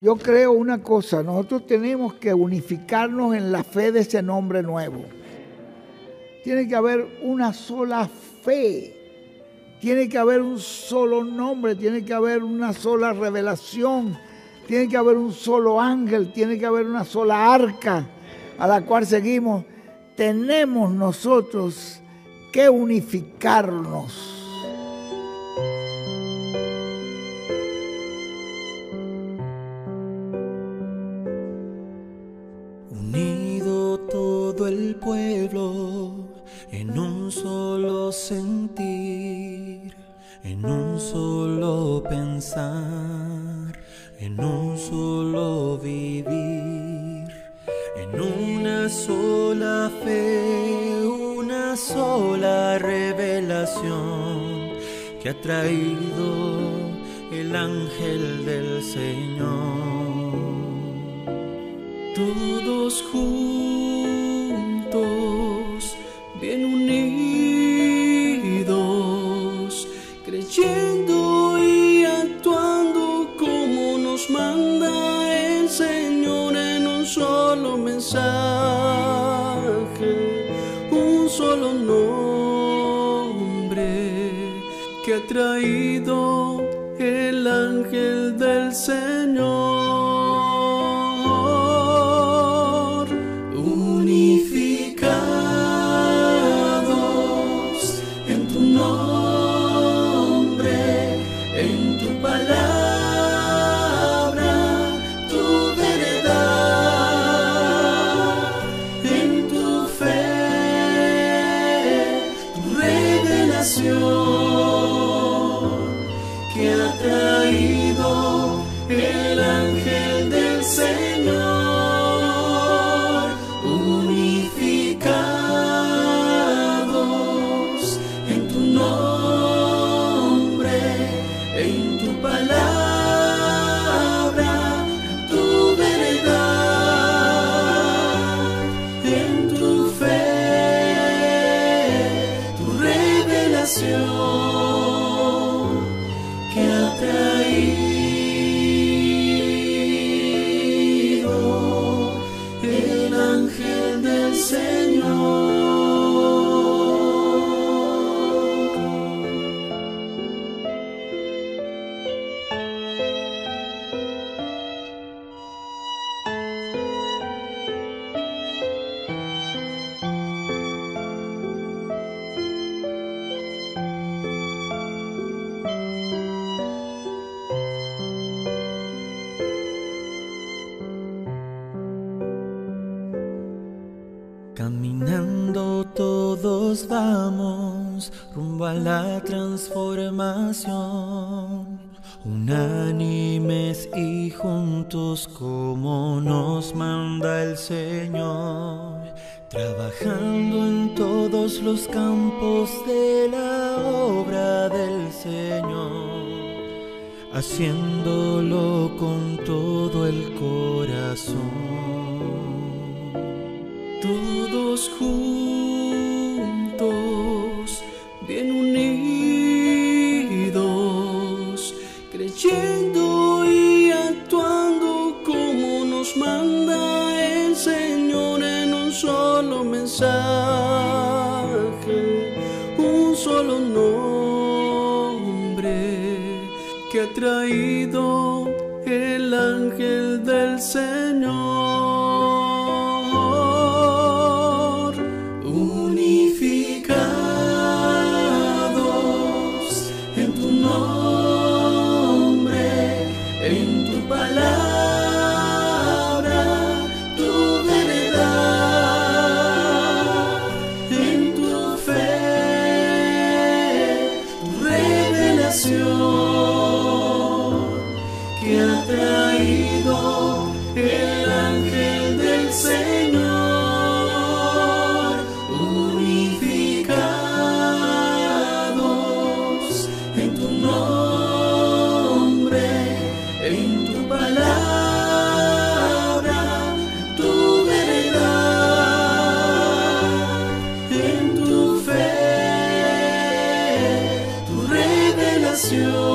Yo creo una cosa, nosotros tenemos que unificarnos en la fe de ese nombre nuevo. Tiene que haber una sola fe, tiene que haber un solo nombre, tiene que haber una sola revelación, tiene que haber un solo ángel, tiene que haber una sola arca a la cual seguimos. Tenemos nosotros que unificarnos. En un solo sentir, en un solo pensar, en un solo vivir, en una sola fe, una sola revelación que ha traído el ángel del Señor. Todos creyendo y actuando como nos manda el Señor en un solo mensaje, un solo nombre que ha traído el ángel del Señor. La transformación, unánimes y juntos como nos manda el Señor, trabajando en todos los campos de la obra del Señor, haciéndolo con todo el corazón. Todos juntos bien unidos, creyendo y actuando como nos manda el Señor en un solo mensaje, un solo nombre que ha traído to